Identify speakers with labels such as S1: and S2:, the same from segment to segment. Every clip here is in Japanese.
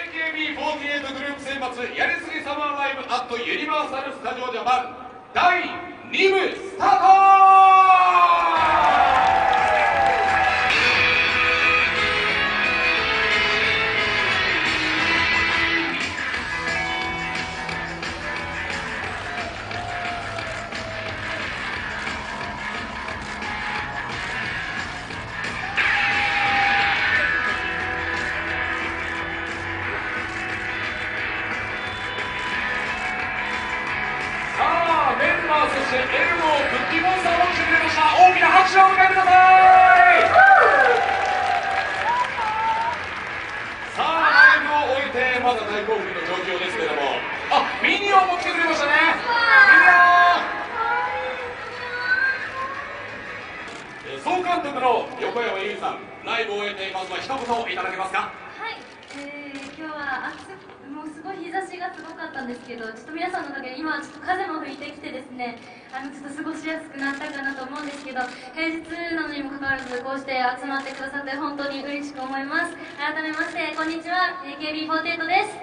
S1: AKB48 グループ選抜やりすぎサマーライブアットユニバーサル・スタジオ・ジャパン第2部スタートさあメンバーそしてエルゴブッキーモンスターも来てくれました大きな拍手をお迎えくださいさあライブを終えてまだ大興奮の状況ですけどもあミニオンも来てくれましたね。ミニオン総監督の横山由依さんライブを終えてまずは一言いただけますか
S2: はい、えー、はもうすごい日差しがすごかったんですけどちょっと皆さんのおかげで今はちょっと風も吹いてきてですねあのちょっと過ごしやすくなったかなと思うんですけど平日なのにもかかわらずこうして集まってくださって本当に嬉しく思います。改めましてこんにちは AKB48 です。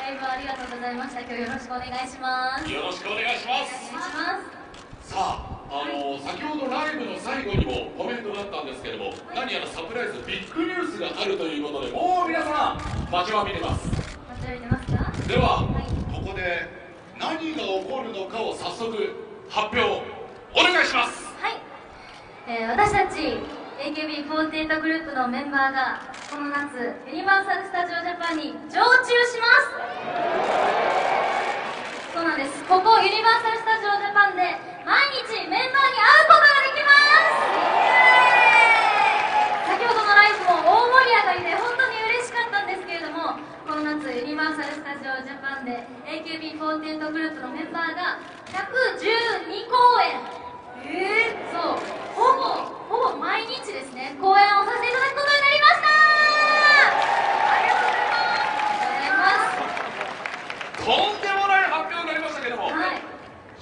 S2: ライブありがとうございました。今日よろしくお願いします。
S1: よろしくお願いします。
S2: します。
S1: さあ、あの先ほどライブの最後にも何やらサプライズ、ビッグニュースがあるということで、もう皆さん、待ちわびてます。では、
S2: はい。
S1: ここで何が起こるのかを早速発表、お願いします。
S2: はい、えー私たち AKB48 グループのメンバーがこの夏ユニバーサル・スタジオ・ジャパンに常駐します。そうなんです。ここユニバーサル・スタジオ・ジャパンで毎日メンバーに会うことができます先ほどのライブも大盛り上がりで本当に嬉しかったんですけれどもこの夏ユニバーサル・スタジオ・ジャパンで AKB48 グループのメンバーが112公演。えー、そう。ほぼほぼ毎日ですね公演をさせていただくことになりました。ありがとうございます。
S1: とんでもない発表になりましたけども、
S2: はい。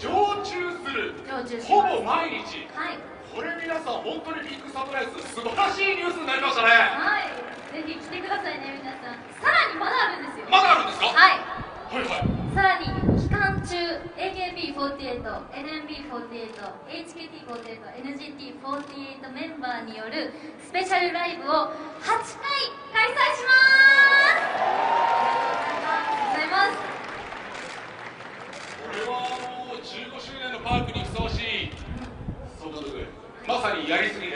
S1: 常駐する、ほぼ毎日、
S2: はい。
S1: これ皆さん、本当にビッグサプライズ、素晴らしいニュースになりましたね。
S2: はいぜひ来てくださいね皆さん。さらにまだあるんですよ。
S1: まだあるんですか？
S2: はい。
S1: はいはい。
S2: さらに期間中 AKB48、NMB48、HKT48、NGT48 メンバーによるスペシャルライブを8回開催します。ありがとうございます。
S1: これはもう15周年のパークにふさわしい。まさにやりすぎ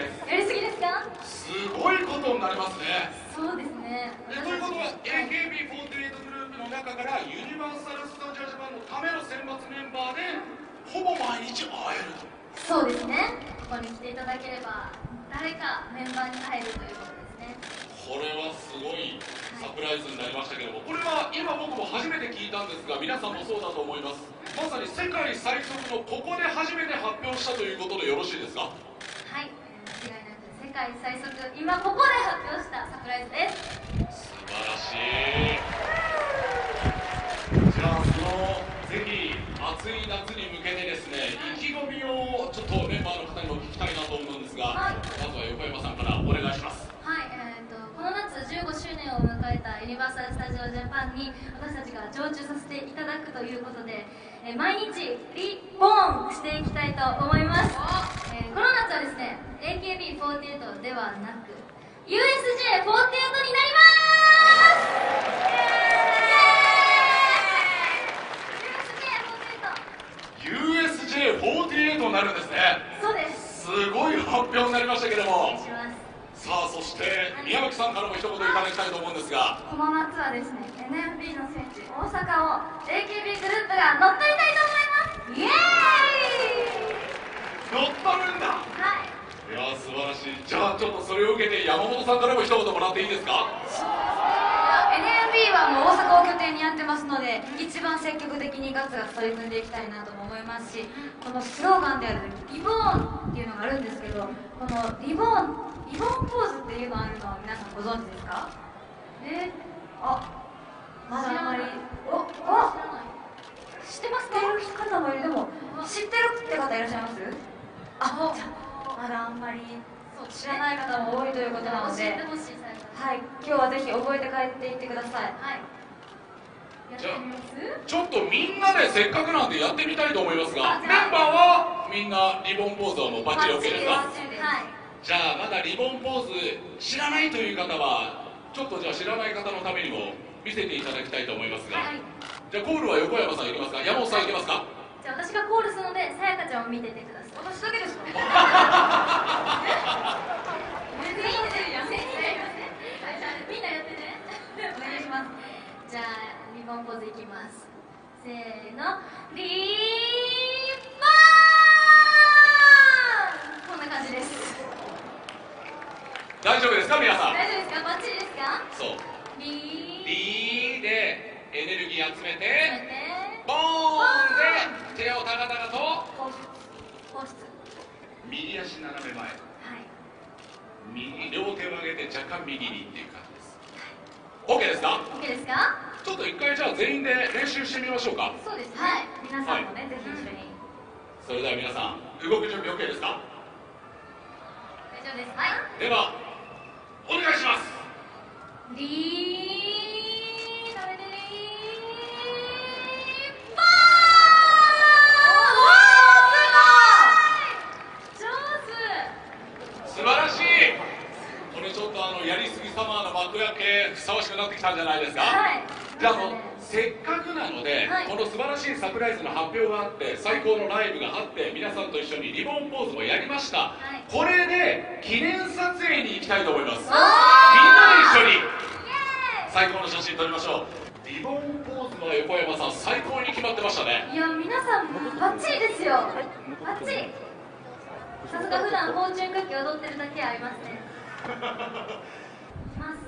S1: ことになりますね。
S2: そうですね。
S1: えということは AKB48 グループの中からユニバーサル・スタジオ・ジャパンのための選抜メンバーでほぼ毎日会えると。
S2: そうですね。ここに来ていただければ誰かメンバーに入るということですね。
S1: これはすごい。サプライズになりましたけどもこれは今僕も初めて聞いたんですが皆さんもそうだと思います。まさに世界最速のここで初めて発表したということでよろしいですか？
S2: 界最速今ここで発表したサプライズです。
S1: 素晴らしい。じゃあそのぜひ暑い夏に向けてですね意気込みをちょっとメンバーの方にも聞きたいなと思うんですが、
S2: はい。
S1: まずは横山さんからお願いします。
S2: はい、えー、とこの夏15周年を迎えたユニバーサル・スタジオ・ジャパンに私たちが常駐させていただくということで、えー毎日リボーンしていきたいと思います、えーこの夏はですね AKB48 ではなく USJ48 になります。イエーイ
S1: USJ48 になるんですね。
S2: そうです。
S1: すごい発表になりましたけども。さあそして宮脇さんからも一言いただきたいと思うんですが。
S2: この夏はですね NMB の聖地大阪を AKB グループが乗っ取りたいと思います。イエーイ！
S1: 乗っ取るんだ。
S2: はい
S1: いやー素晴らしい。じゃあちょっとそれを受けて山本さんからも一言もらっていいですか
S3: ？NMB はもう大阪を拠点にやってますので一番積極的にガツガツ取り組んでいきたいなとも思いますしこのスローガンであるリボーンっていうのがあるんですけどこのリボーンリボーンポーズっていうのあるのは皆さんご存知ですか？えー、あまだあんまり。おお知ってます知ってる方もいる。でも知ってるって方いらっしゃいます？あじゃあまだあんまり知らない方も多いということなのではい今日はぜひ覚えて帰っていってください。
S2: はい。やってみます？
S1: ちょっとみんなでせっかくなんでやってみたいと思いますが
S2: あ
S1: メンバーはみんなリボンポーズはもうバッチリ OK です。かじゃあまだリボンポーズ知らないという方はちょっとじゃあ知らない方のためにも見せていただきたいと思いますが、
S2: はい。
S1: じゃあコールは横山さんいきますか？山本さんいきますか？
S2: じゃあ私がコールするのでさやかちゃんを見ててください。
S3: 私だけですか
S2: 全然いいんですよ全然いいですねはいじゃあみんなやってね
S3: お願いします
S2: じゃあリボンポーズいきますせーのリボンこんな感じです
S1: 大丈夫ですか皆
S2: 大丈夫ですか？バッチリですか？
S1: そう。
S2: リー。
S1: リーでエネルギー集めて
S2: て。
S1: ボーンで手を高々と
S2: 放出。放出。
S1: 右足斜め前。
S2: はい。
S1: 右両手を上げて若干右にっていう感じです。OK ですか
S2: ？OK ですか？
S1: ちょっと一回じゃあ全員で練習してみましょうか。
S2: そうですね。
S3: はい。皆さんもね、ぜひ一緒に。
S1: それでは皆さん動く準備 OK ですか？
S2: 大丈夫ですはい
S1: ではお願いします
S2: リーダメでリーボー上
S1: 素晴らしいこれちょっとあのやりすぎサマーの幕開けふさわしくなってきたんじゃないですか、
S2: 手はい
S1: じゃああのせっかくなので、
S2: はい
S1: この素晴らしいサプライズの発表があって最高のライブがあって皆さんと一緒にリボンポーズもやりました、
S2: はい。
S1: これで記念撮影に行きたいと思います。みんなで一緒に。最高の写真撮りましょう。リボンポーズは横山さん最高に決まってましたね。
S2: いや皆さんバッチリですよ。バッチリ。さすが普段フォーチュンクッキー踊ってるだけありますね。いきます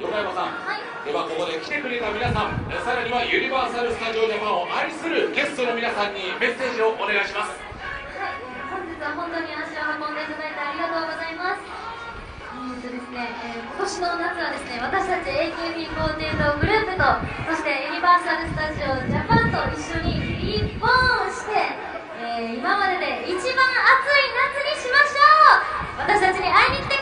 S1: 横山さん。
S2: はい。
S1: ではここで来てくれた皆さんえさらにはユニバーサル・スタジオ・ジャパンを愛するゲストの皆さんにメッセージをお願いします。
S2: はい、本日は本当に足を運んでいただいてありがとうございます。えーとですね、えー今年の夏はですね、私たち AKB48 グループと、そしてユニバーサル・スタジオ・ジャパンと一緒にリボンして、えー今までで一番暑い夏にしましょう。私たちに会いに来て